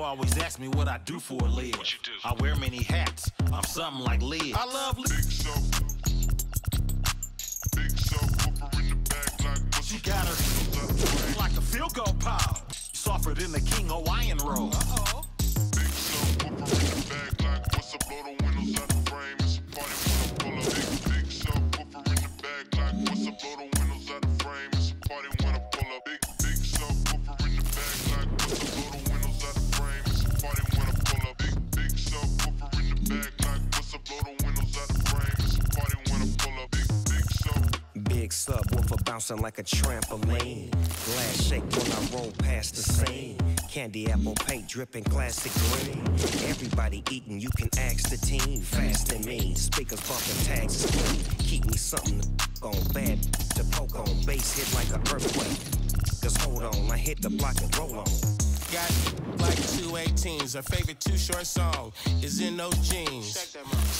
People always ask me what I do for a live. What you do? I wear many hats. I'm something like Liz. I love Liz. Big soap. Big soap. Whooper in the back like what's She got her like a field goal pile. Softer than the King Hawaiian roll. Uh-oh. Big subwoofer bouncing like a trampoline. Glass shake when I roll past the scene. Candy apple paint dripping classic green. Everybody eating, you can ask the team. Fast and mean, speakers bumping tags is clean. Keep me something to on bad to poke on. Bass hit like an earthquake. Cause hold on, I hit the block and roll on. Got like two 18s. Her favorite Too Short song is in those jeans.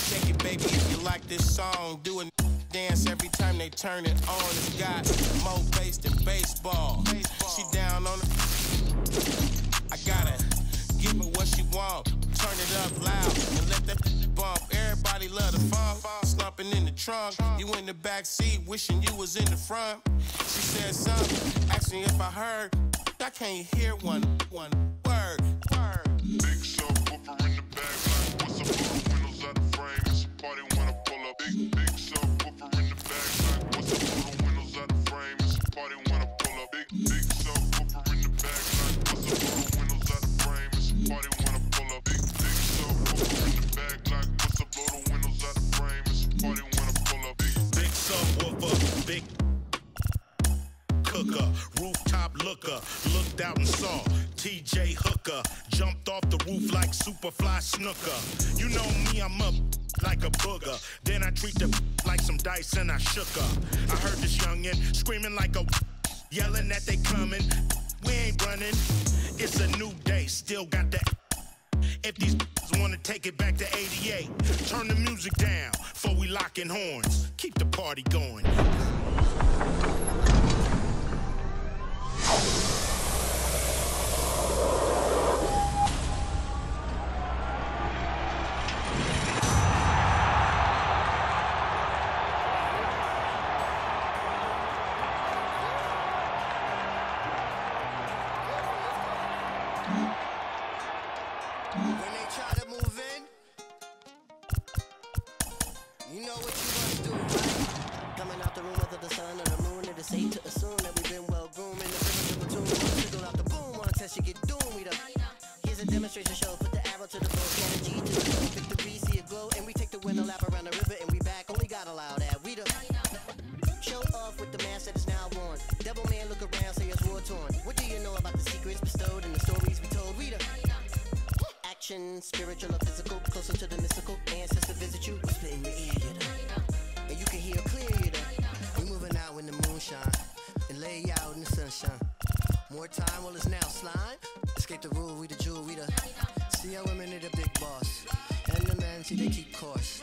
Shake it, baby, if you like this song. Do a dance every time they turn it on. It's got more bass than baseball. She down on it. I gotta give her what she want. Turn it up loud and let that bump. Everybody love the funk. Slumping in the trunk. You in the back seat, wishing you was in the front. She said something, me if I heard. I can't hear one, one roof like Superfly Snuka. You know me, I'm up like a booger. Then I treat the like some dice and I shook her. I heard this youngin' screaming like a yelling that they coming. We ain't running. It's a new day, still got that. If these wanna take it back to 88, turn the music down before we locking horns. Keep the party going. Get. We the here's a demonstration show. Put the arrow to the bow, the to the flow, pick the B, see it glow, and we take the window lap around the river and we back. Only got allow that. We the show off with the mask that is now worn. Devil man, look around, say it's war torn. What do you know about the secrets bestowed and the stories we told? We the action, spiritual or physical, closer to the mystical. Ancestor visit you, whisper in your ear, you know. And you can hear clear, you know. We moving out in the moonshine and lay out in the sunshine. More time, well, it's now slime. Escape the rule, we the jewel, we the. See how women are the big boss. And the men, see, they keep course.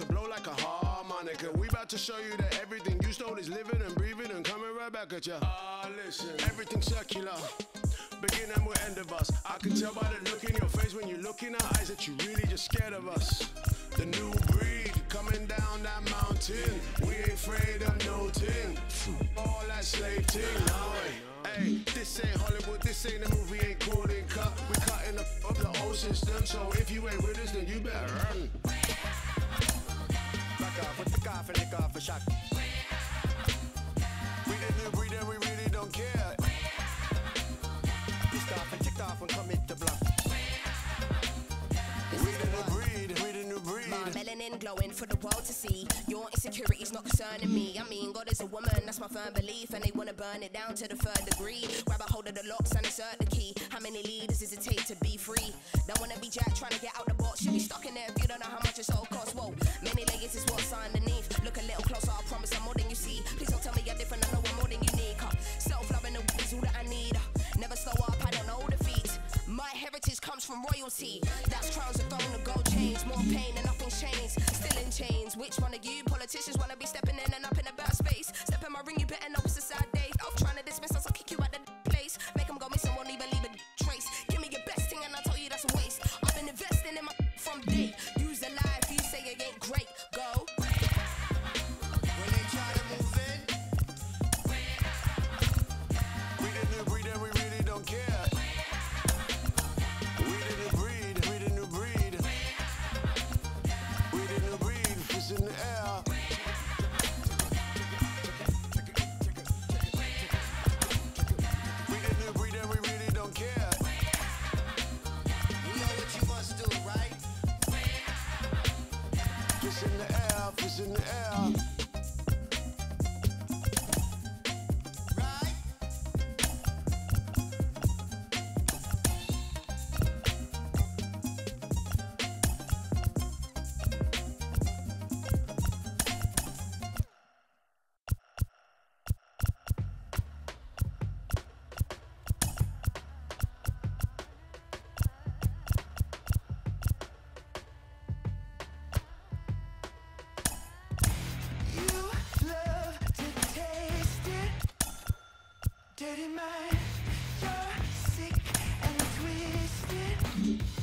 To blow like a harmonica. We about to show you that everything you stole is living and breathing and coming right back at ya. Ah, listen, everything's circular. Beginning will end of us. I can tell by the look in your face when you look in our eyes that you really just scared of us. The new breed coming down that mountain. We ain't afraid of no thing. All that slave thing, no. Hey, this ain't Hollywood, this ain't a movie, ain't golden cut. We cutting up, up the old system, so if you ain't with us, then you better run. Off with the coffin, the coffin shot. We the new breed and we really don't care. Pissed off and ticked off and come hit the block. We the new My glowing for the world to see. Your insecurities not concerning me. I mean, God is a woman, that's my firm belief. And they wanna burn it down to the third degree. Grab a hold of the locks and insert the key. How many leaders does it take to be free? Don't wanna be Jack trying to get out the box. You be stuck in there if you don't know how much it's all costs. Whoa, many layers is what's underneath. Look a little closer, I promise I'm more than you see. Please from royalty. That's crowns of throwing the gold chains. More pain and nothing chains. Still in chains. Which one of you politicians wanna be stepping in and up in about space? Step in my ring, you better know it's a sad day. You're sick and twisted.